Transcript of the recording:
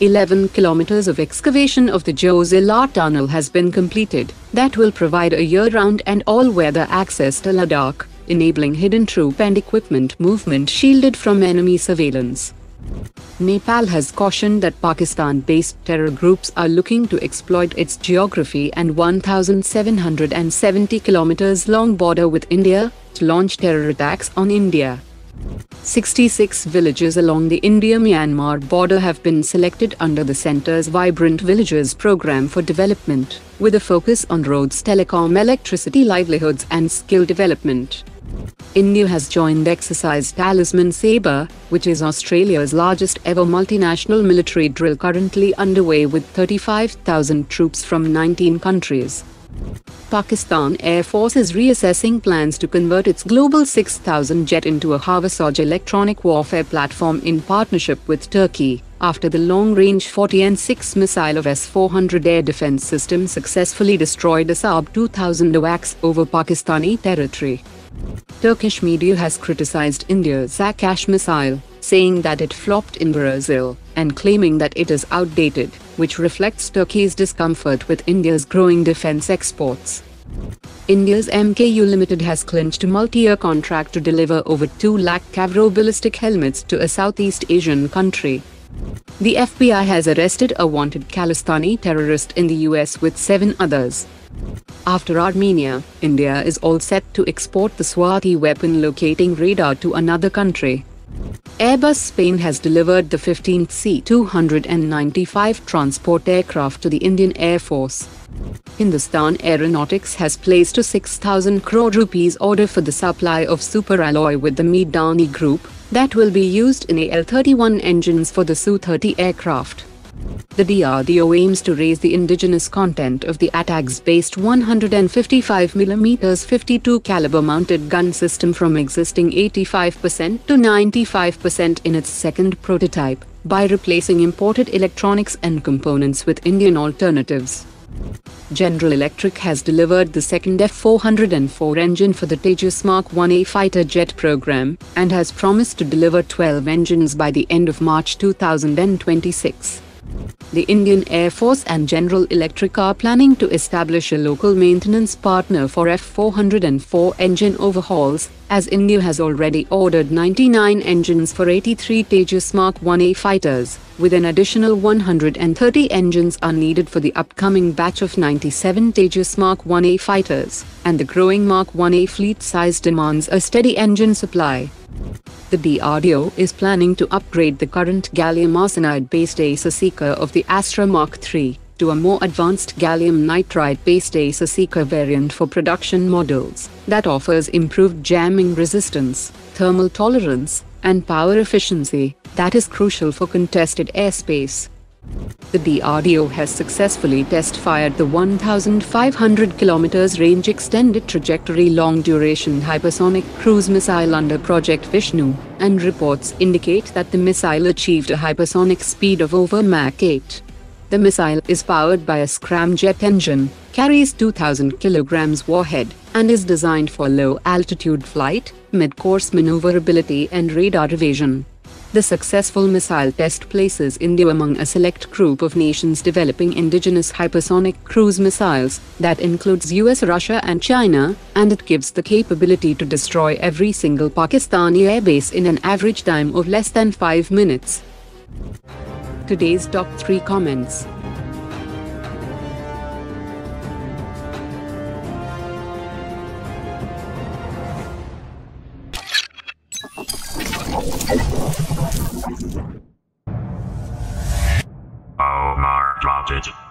11 kilometers of excavation of the Zojila tunnel has been completed, that will provide a year-round and all-weather access to Ladakh, enabling hidden troop and equipment movement shielded from enemy surveillance. Nepal has cautioned that Pakistan-based terror groups are looking to exploit its geography and 1,770 kilometers long border with India to launch terror attacks on India. 66 villages along the India-Myanmar border have been selected under the centre's Vibrant Villages program for development, with a focus on roads, telecom, electricity, livelihoods and skill development. India has joined exercise Talisman Sabre, which is Australia's largest ever multinational military drill currently underway with 35,000 troops from 19 countries. Pakistan Air Force is reassessing plans to convert its Global 6000 jet into a Havasoj electronic warfare platform in partnership with Turkey, after the long-range 40N6 missile of S-400 air defense system successfully destroyed a Saab 2000 AWACS over Pakistani territory. Turkish media has criticized India's Akash missile, saying that it flopped in Brazil, and claiming that it is outdated which reflects Turkey's discomfort with India's growing defense exports. India's MKU Limited has clinched a multi-year contract to deliver over 2 lakh Kavro ballistic helmets to a Southeast Asian country. The FBI has arrested a wanted Khalistani terrorist in the US with seven others. After Armenia, India is all set to export the Swathi weapon locating radar to another country. Airbus Spain has delivered the 15th C-295 transport aircraft to the Indian Air Force. Hindustan Aeronautics has placed a 6,000 crore rupees order for the supply of superalloy with the MIDHANI Group that will be used in AL-31 engines for the Su-30 aircraft. The DRDO aims to raise the indigenous content of the ATAGS-based 155mm 52 caliber mounted gun system from existing 85% to 95% in its second prototype, by replacing imported electronics and components with Indian alternatives. General Electric has delivered the second F404 engine for the Tejas Mark 1A fighter jet program, and has promised to deliver 12 engines by the end of March 2026. The Indian Air Force and General Electric are planning to establish a local maintenance partner for F404 engine overhauls, as India has already ordered 99 engines for 83 Tejas Mark 1A fighters, with an additional 130 engines are needed for the upcoming batch of 97 Tejas Mark 1A fighters, and the growing Mark 1A fleet size demands a steady engine supply. The DRDO is planning to upgrade the current gallium arsenide-based AESA seeker of the Astra Mark III to a more advanced gallium nitride-based AESA seeker variant for production models that offers improved jamming resistance, thermal tolerance, and power efficiency that is crucial for contested airspace. The DRDO has successfully test-fired the 1,500 km range extended trajectory long-duration hypersonic cruise missile under Project Vishnu, and reports indicate that the missile achieved a hypersonic speed of over Mach 8. The missile is powered by a scramjet engine, carries 2,000 kilograms warhead, and is designed for low-altitude flight, mid-course maneuverability and radar evasion. The successful missile test places India among a select group of nations developing indigenous hypersonic cruise missiles, that includes US, Russia and China, and it gives the capability to destroy every single Pakistani airbase in an average time of less than 5 minutes. Today's top 3 comments It.